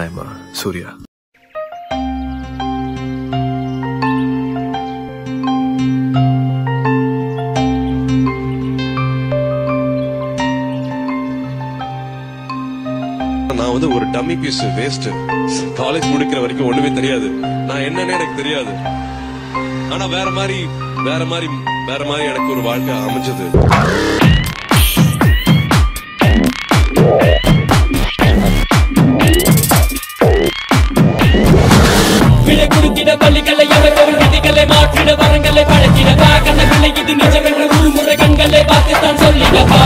நியாயமா சூர்யா. நான் வந்து ஒரு டம்மி பீஸ் வேஸ்ட் காலேஜ் முடிக்கிற வரைக்கும் ஒண்ணுமே தெரியாது. நான் என்னன்னு எனக்கு தெரியாது. ஆனா வேற மாதிரி வேற மாதிரி வேற மாதிரி எனக்கு ஒரு வாழ்க்கை அமைஞ்சது. பழக்கிடவா கண்ண பிள்ளைக்கு நிஜம் என்று ஒரு முறை கண்களை பார்த்துத்தான் சொல்லிடவா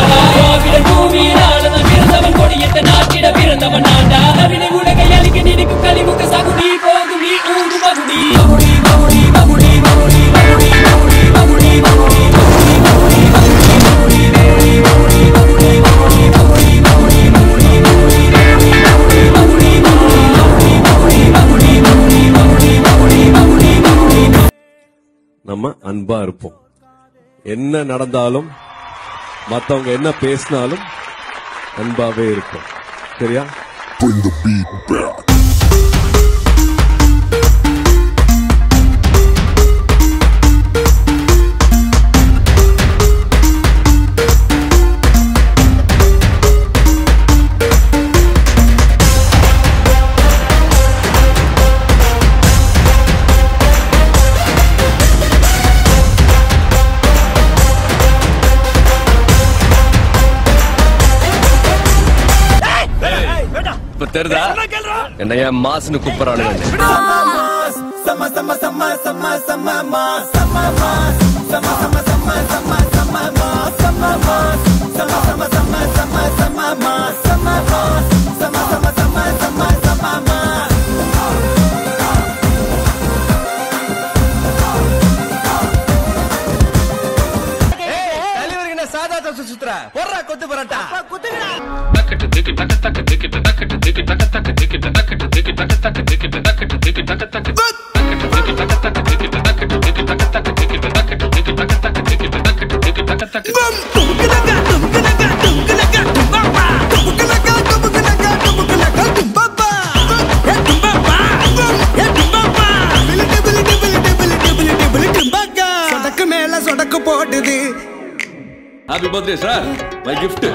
நம்ம அன்பா இருப்போம். என்ன நடந்தாலும் மத்தவங்க என்ன பேசினாலும் அன்பாவே இருக்கும் சரியா? தெரிதா என்னைய மாஸ்னு கூப்பிடறானு மாஸ் சம்ம சம்ம சம்ம சம்ம மாஸ் சம்ம மாஸ் சம்ம படுத்துற போடுறா கொத்து பரோட்டா குத்துக்கிறா தக்கட்டு திக்கு தக்க போட்டு happy birthday sir my gift